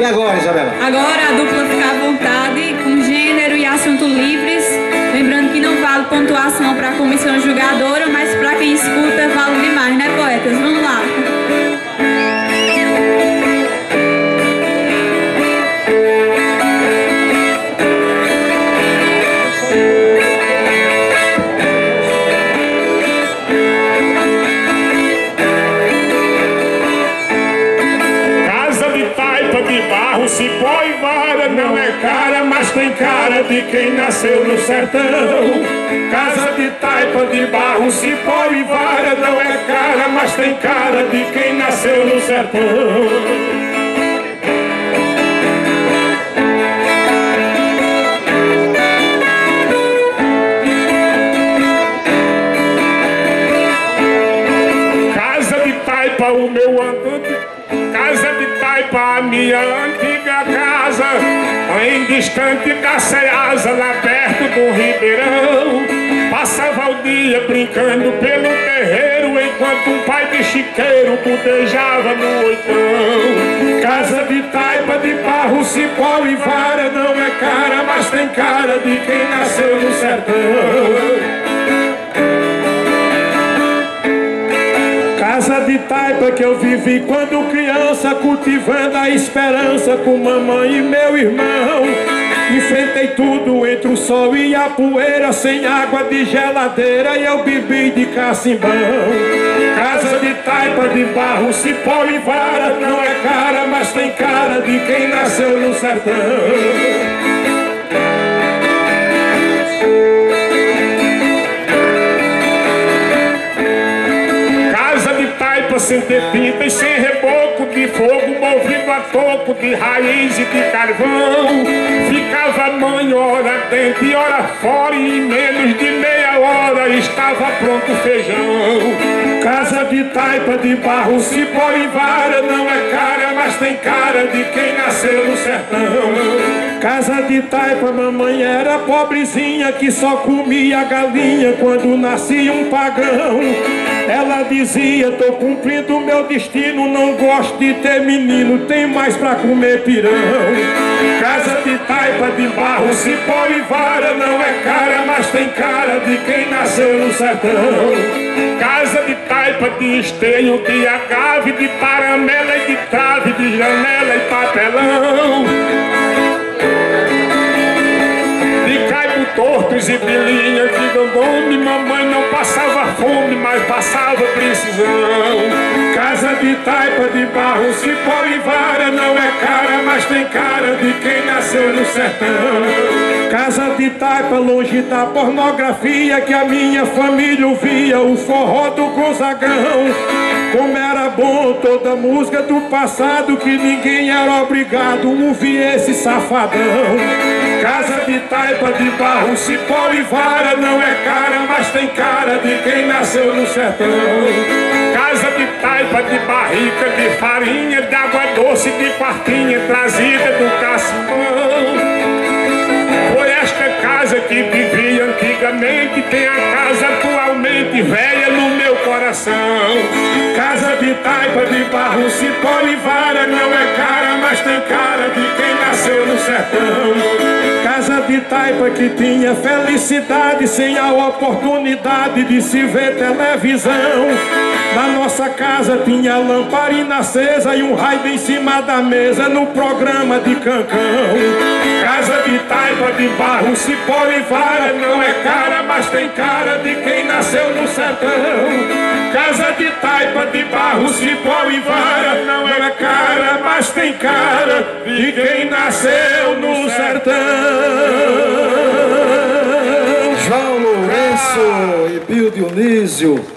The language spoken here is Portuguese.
E agora, Isabela? Agora a dupla fica à vontade, com gênero e assunto livres. Lembrando que não vale pontuação para a comissão julgadora, tem cara de quem nasceu no sertão Casa de taipa de barro, cipó e vara Não é cara, mas tem cara de quem nasceu no sertão Casa de taipa, o meu andante. Casa de taipa, a minha antiga casa. Em distante da Ceasa, lá perto do Ribeirão. Passava o dia brincando pelo terreiro. Enquanto um pai de chiqueiro budejava no oitão. Casa de taipa, de barro, cipó e vara. Não é cara, mas tem cara de quem nasceu no sertão. Casa de taipa que eu vivi quando criança, cultivando a esperança com mamãe e meu irmão. Enfrentei tudo entre o sol e a poeira, sem água de geladeira, e eu bebi de cacimbão. Casa de taipa de barro, cipó e vara, não é cara, mas tem cara de quem nasceu no sertão. Taipa sem ter tinta e sem reboco de fogo movido a toco de raiz e de carvão. Ficava mãe hora dentro e hora fora e em menos de meia hora estava pronto o feijão. Casa de taipa de barro, cipó e vara não é cara, mas tem cara de quem nasceu no sertão. Casa de taipa, mamãe era pobrezinha que só comia galinha quando nascia um pagão. Ela dizia, tô cumprindo meu destino, não gosto de ter menino, tem mais pra comer pirão. Casa de taipa de barro, cipó e vara, não é cara, mas tem cara de quem nasceu no sertão. Casa de taipa de esteio, de agave, de paramela e de trave, de janela e papelão. De caibo tortos e bilinha de gambome Mamãe passava fome, mas passava precisão. Casa de taipa de barro, cipó e vara Não é cara, mas tem cara de quem nasceu no sertão. Casa de taipa longe da pornografia Que a minha família ouvia O forró do Gonzagão Como era bom toda música do passado Que ninguém era obrigado a ouvir esse safadão. Casa taipa de barro, cipó e vara Não é cara, mas tem cara de quem nasceu no sertão. Casa de taipa de barrica, de farinha De água doce, de quartinha Trazida do Cacimbão Foi esta casa que vivi antigamente Tem a casa atualmente velha no meu coração. Casa de taipa de barro, cipó e vara Não é cara, mas tem cara de quem nasceu no sertão. Casa de taipa que tinha felicidade Sem a oportunidade de se ver televisão. Na nossa casa tinha lamparina acesa E um raio em cima da mesa no programa de cancão. Casa de taipa de barro, cipó e vara Não é cara, mas tem cara de quem nasceu no sertão. Casa de taipa de barro, cipó e vara Não é cara, mas tem cara de quem nasceu no sertão João Lourenço e Pio Dionísio.